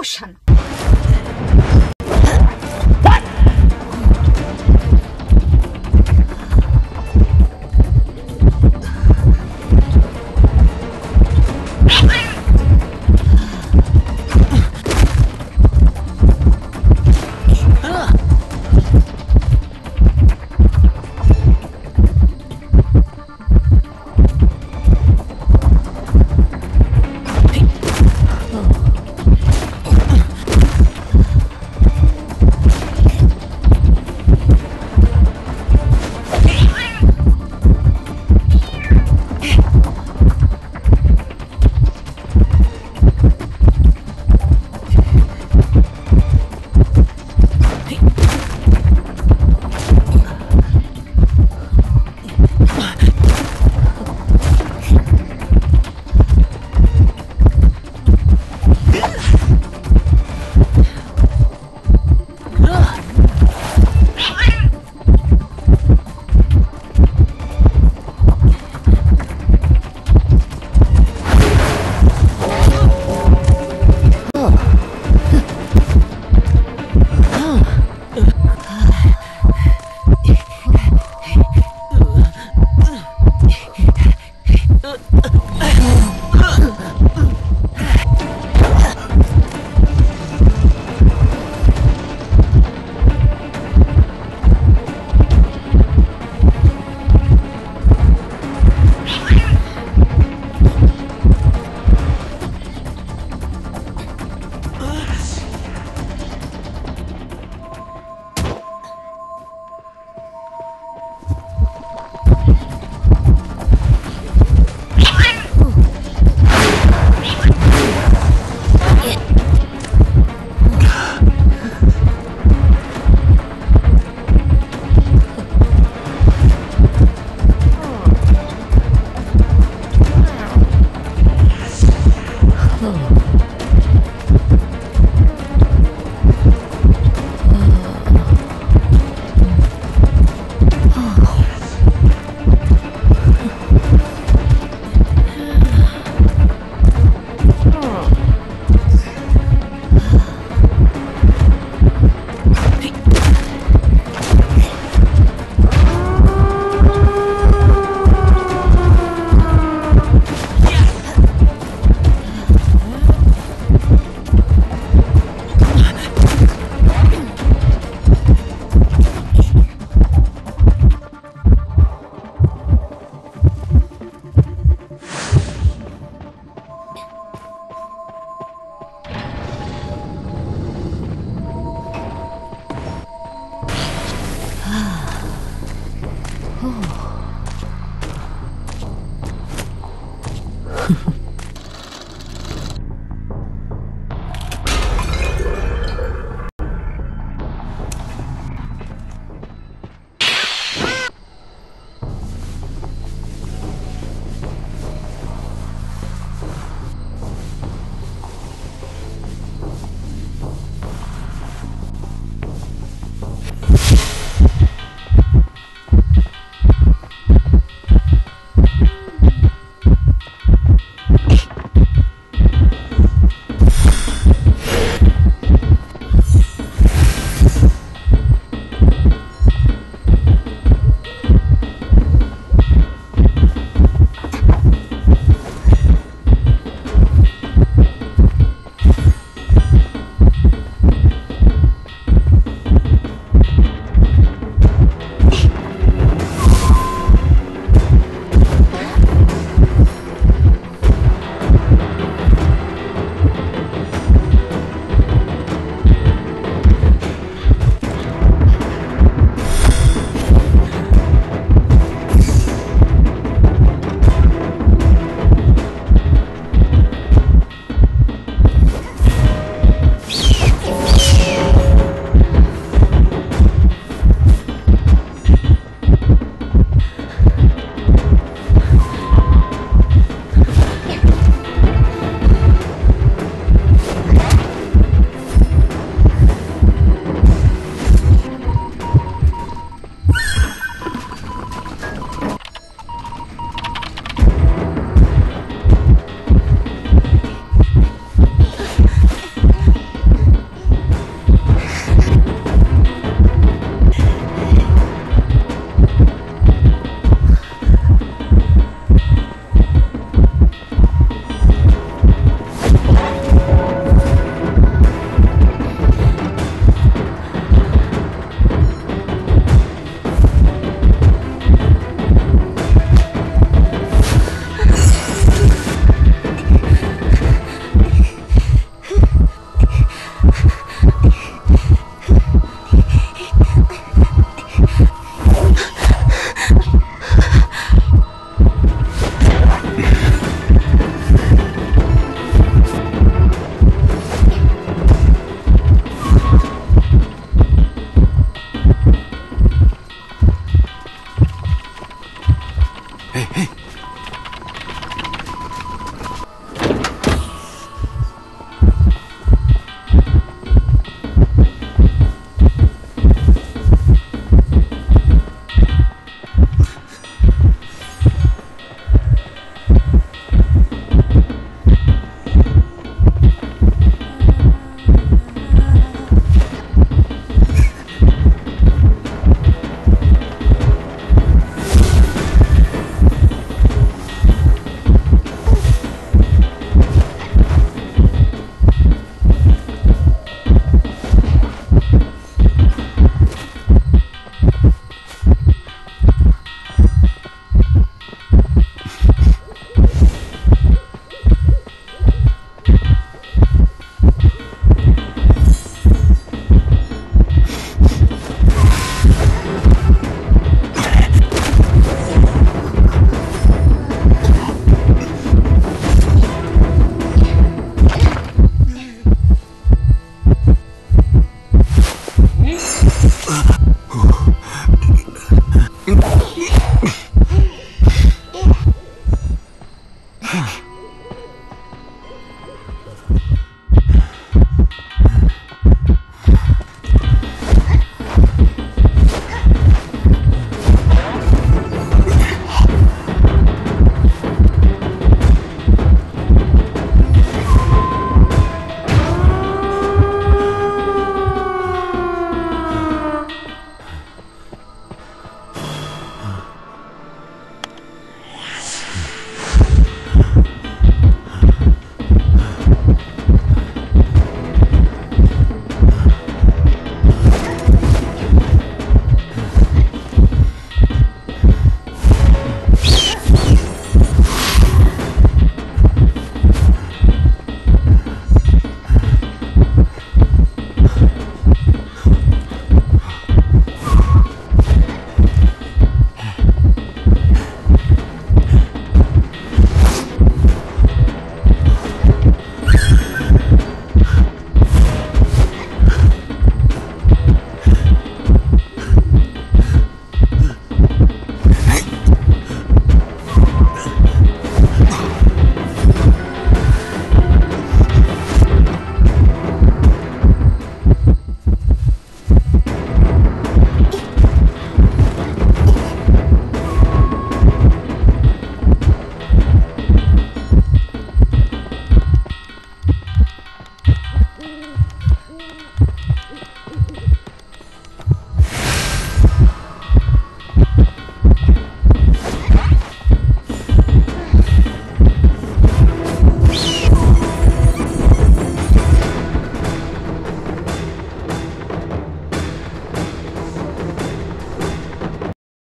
Am 啊 Oh.